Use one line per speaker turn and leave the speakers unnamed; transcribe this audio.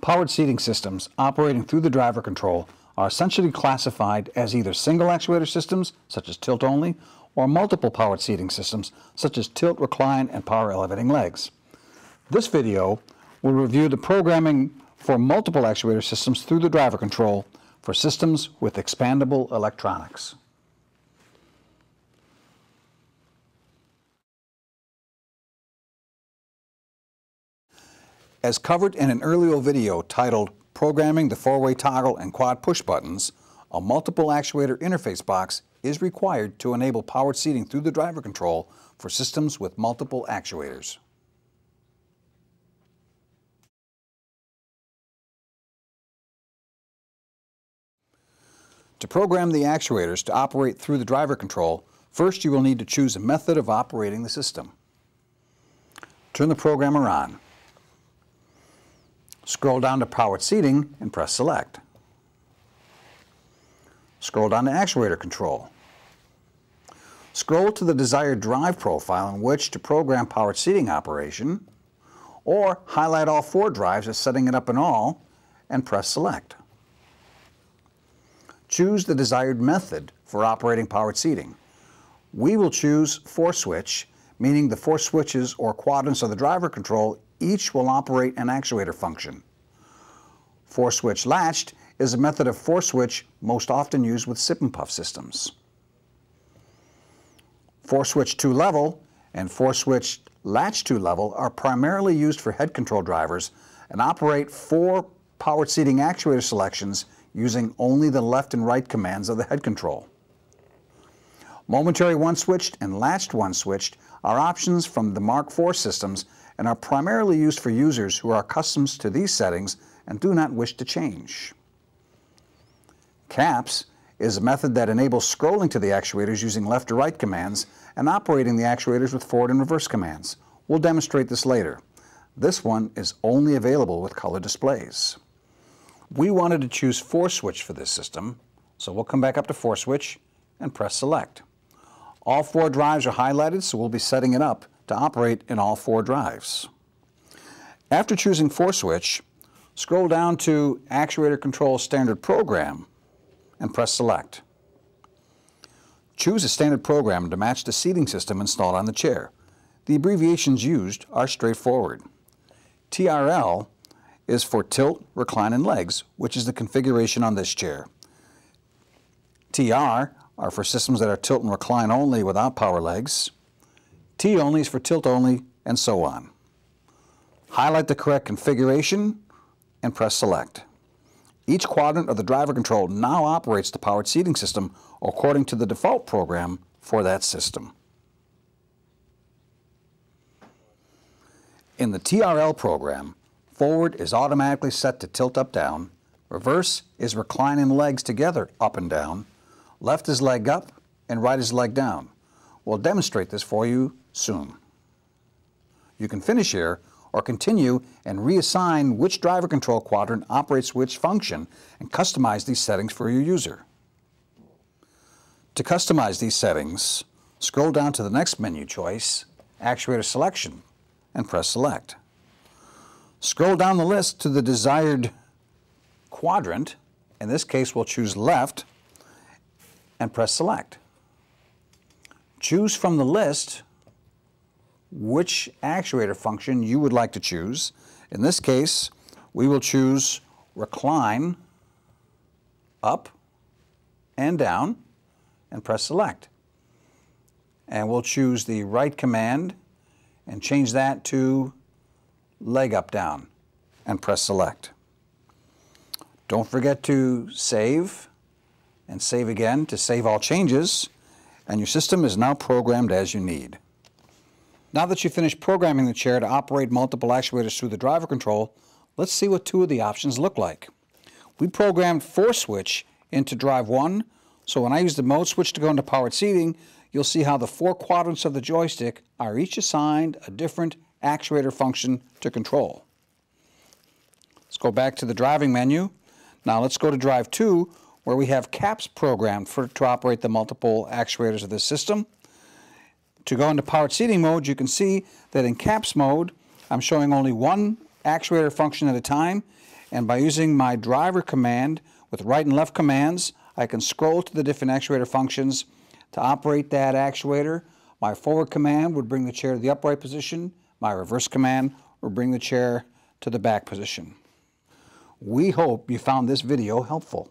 Powered seating systems operating through the driver control are essentially classified as either single actuator systems, such as tilt-only, or multiple powered seating systems, such as tilt, recline, and power elevating legs. This video will review the programming for multiple actuator systems through the driver control for systems with expandable electronics. As covered in an earlier video titled Programming the Four-Way Toggle and Quad Push Buttons, a multiple actuator interface box is required to enable powered seating through the driver control for systems with multiple actuators. To program the actuators to operate through the driver control, first you will need to choose a method of operating the system. Turn the programmer on. Scroll down to Powered Seating and press Select. Scroll down to Actuator Control. Scroll to the desired drive profile in which to program powered seating operation, or highlight all four drives as setting it up in all, and press Select. Choose the desired method for operating powered seating. We will choose four switch, meaning the four switches or quadrants of the driver control each will operate an actuator function. Four switch latched is a method of four switch most often used with sip and puff systems. Four switch two level and four switch latch two level are primarily used for head control drivers and operate four powered seating actuator selections using only the left and right commands of the head control. Momentary one switched and latched one switched are options from the Mark IV systems and are primarily used for users who are accustomed to these settings and do not wish to change. CAPS is a method that enables scrolling to the actuators using left or right commands and operating the actuators with forward and reverse commands. We'll demonstrate this later. This one is only available with color displays. We wanted to choose 4-switch for this system, so we'll come back up to 4-switch and press select. All four drives are highlighted, so we'll be setting it up to operate in all four drives. After choosing 4-switch, scroll down to Actuator Control Standard Program and press Select. Choose a standard program to match the seating system installed on the chair. The abbreviations used are straightforward. TRL is for tilt, recline, and legs, which is the configuration on this chair. TR are for systems that are tilt and recline only without power legs. T only is for tilt only, and so on. Highlight the correct configuration and press select. Each quadrant of the driver control now operates the powered seating system according to the default program for that system. In the TRL program, forward is automatically set to tilt up down, reverse is reclining legs together up and down, left is leg up, and right is leg down. We'll demonstrate this for you soon. You can finish here or continue and reassign which driver control quadrant operates which function and customize these settings for your user. To customize these settings, scroll down to the next menu choice, Actuator Selection, and press Select. Scroll down the list to the desired quadrant. In this case, we'll choose left and press Select. Choose from the list which actuator function you would like to choose. In this case, we will choose recline up and down and press select. And we'll choose the right command and change that to leg up down and press select. Don't forget to save and save again to save all changes and your system is now programmed as you need. Now that you've finished programming the chair to operate multiple actuators through the driver control, let's see what two of the options look like. We programmed 4-switch into drive 1, so when I use the mode switch to go into powered seating, you'll see how the four quadrants of the joystick are each assigned a different actuator function to control. Let's go back to the driving menu. Now let's go to drive 2, where we have CAPS programmed for, to operate the multiple actuators of this system. To go into powered seating mode, you can see that in CAPS mode, I'm showing only one actuator function at a time, And by using my driver command with right and left commands, I can scroll to the different actuator functions. To operate that actuator, my forward command would bring the chair to the upright position. My reverse command would bring the chair to the back position. We hope you found this video helpful.